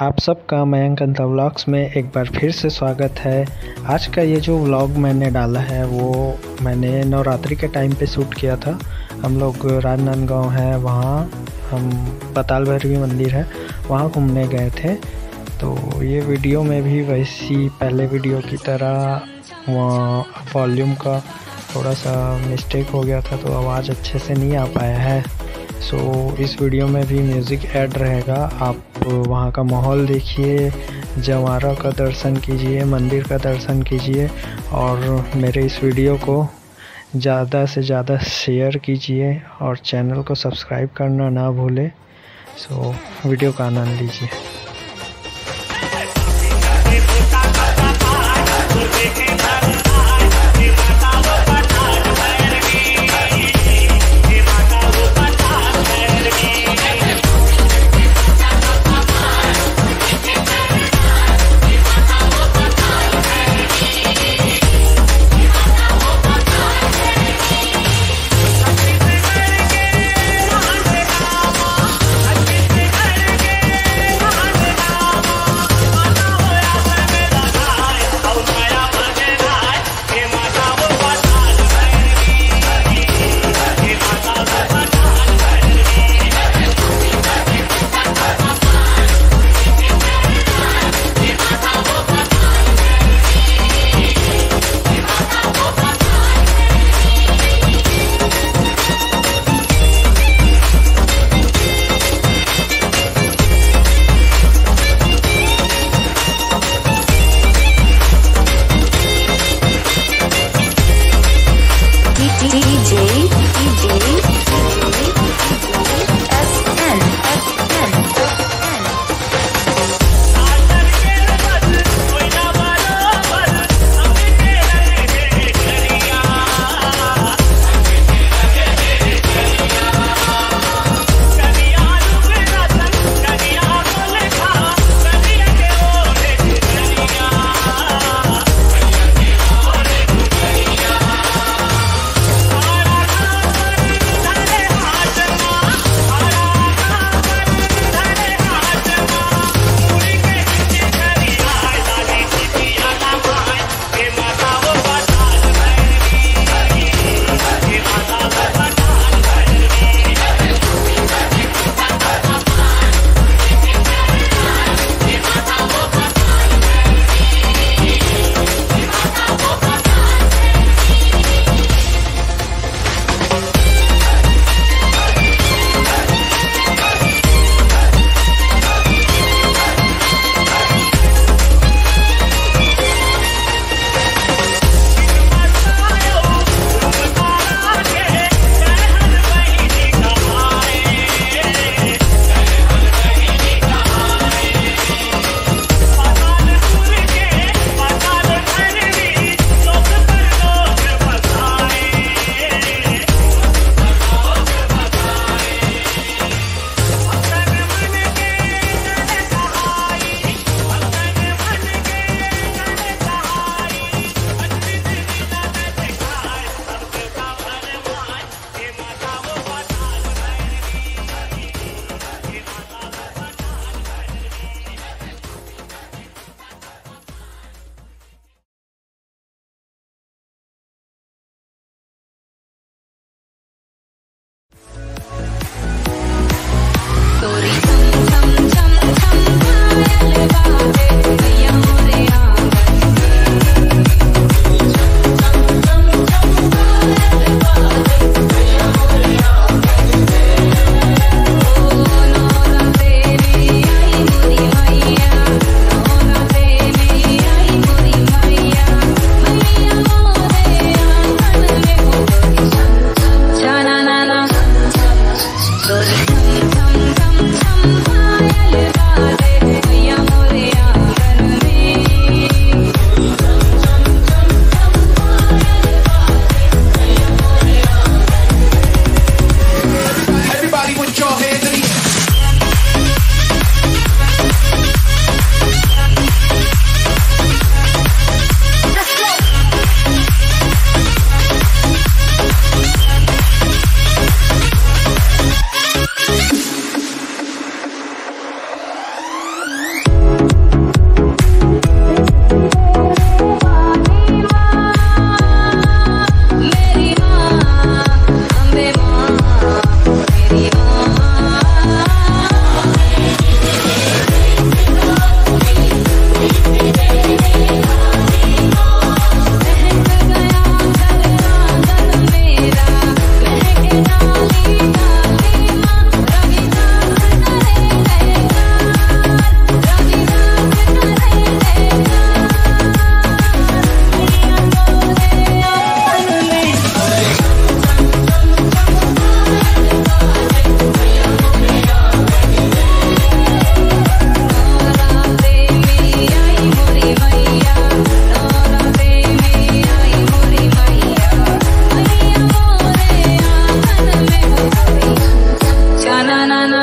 आप सबका मयंक व्लॉग्स में एक बार फिर से स्वागत है। आज का ये जो व्लॉग मैंने डाला है वो मैंने नवरात्रि के टाइम पे शूट किया था। हम लोग राजनांदगांव है वहाँ हम पताल भैरवी मंदिर है वहाँ घूमने गए थे। तो ये वीडियो में भी वैसी पहले वीडियो की तरह वहाँ वॉल्यूम का थोड़ा सा मिस्टेक हो गया था तो आवाज़ अच्छे से नहीं आ पाया है। सो so, इस वीडियो में भी म्यूज़िक ऐड रहेगा। आप वहाँ का माहौल देखिए, जवारा का दर्शन कीजिए, मंदिर का दर्शन कीजिए और मेरे इस वीडियो को ज़्यादा से ज़्यादा शेयर कीजिए और चैनल को सब्सक्राइब करना ना भूलें। सो वीडियो का आनंद लीजिए।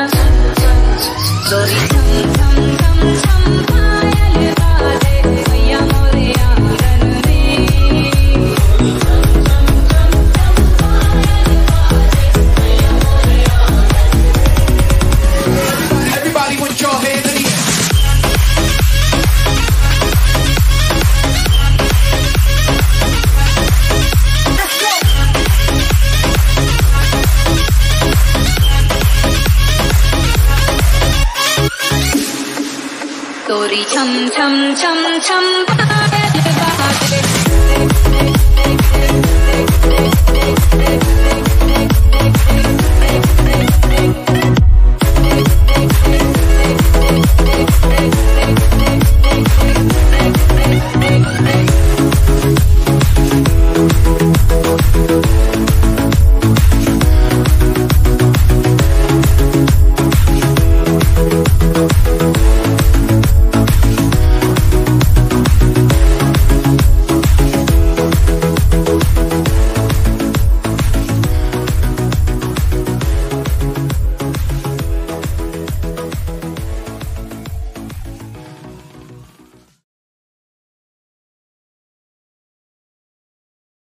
So come, come, come, come, come, come, gori cham cham cham cham